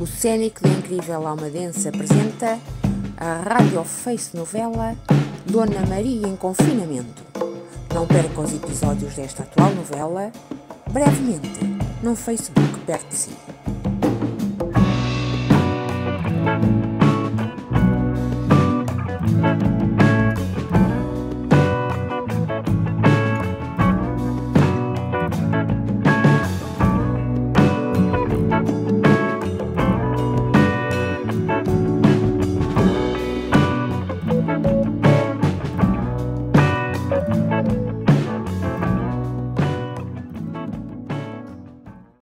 O cénico da incrível Almadense apresenta a Rádio Face Novela Dona Maria em Confinamento. Não perca os episódios desta atual novela, brevemente, no Facebook perto de si.